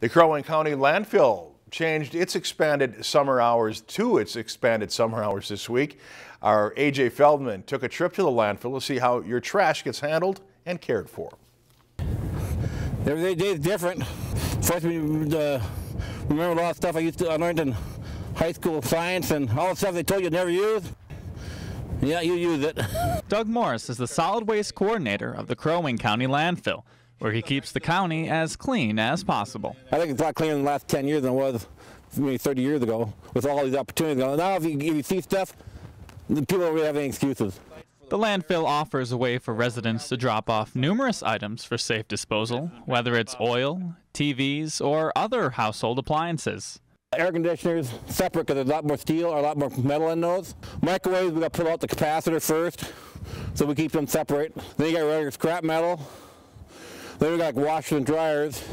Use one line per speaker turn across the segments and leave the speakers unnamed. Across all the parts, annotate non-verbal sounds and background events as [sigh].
The Crow Wing County landfill changed its expanded summer hours to its expanded summer hours this week. Our AJ Feldman took a trip to the landfill to see how your trash gets handled and cared for.
Every day is different. First, we uh, remember a lot of stuff I used to I learned in high school science and all the stuff they told you to never use. Yeah, you use it. [laughs]
Doug Morris is the solid waste coordinator of the Crow Wing County landfill where he keeps the county as clean as possible.
I think it's a lot cleaner in the last 10 years than it was maybe 30 years ago with all these opportunities. Now, if you, if you see stuff, people don't really have any excuses.
The landfill offers a way for residents to drop off numerous items for safe disposal, whether it's oil, TVs, or other household appliances.
Air conditioners separate because there's a lot more steel or a lot more metal in those. Microwaves, we got to pull out the capacitor first, so we keep them separate. Then you got regular scrap metal, then we got like washers and dryers.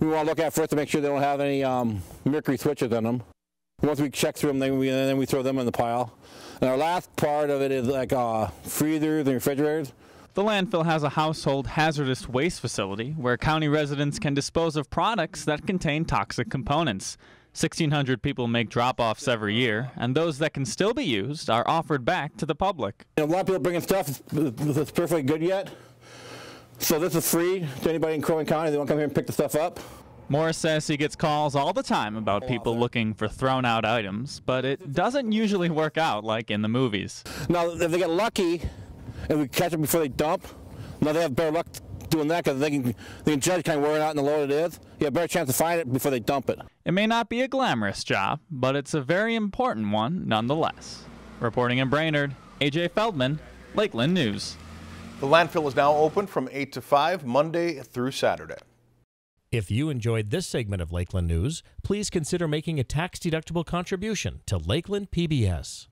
We want to look at first to make sure they don't have any um, mercury switches in them. Once we check through them, then we, then we throw them in the pile. And our last part of it is like uh, freezers and refrigerators.
The landfill has a household hazardous waste facility where county residents can dispose of products that contain toxic components. 1,600 people make drop offs every year, and those that can still be used are offered back to the public.
You know, a lot of people bringing stuff that's perfectly good yet. So this is free to anybody in Crow Wing County. They want to come here and pick the stuff up.
Morris says he gets calls all the time about people looking for thrown out items, but it doesn't usually work out like in the movies.
Now, if they get lucky and we catch them before they dump, now they have better luck doing that because they can, they can judge kind of where out in the load it is. You have a better chance to find it before they dump it.
It may not be a glamorous job, but it's a very important one nonetheless. Reporting in Brainerd, AJ Feldman, Lakeland News.
The landfill is now open from 8 to 5, Monday through Saturday.
If you enjoyed this segment of Lakeland News, please consider making a tax-deductible contribution to Lakeland PBS.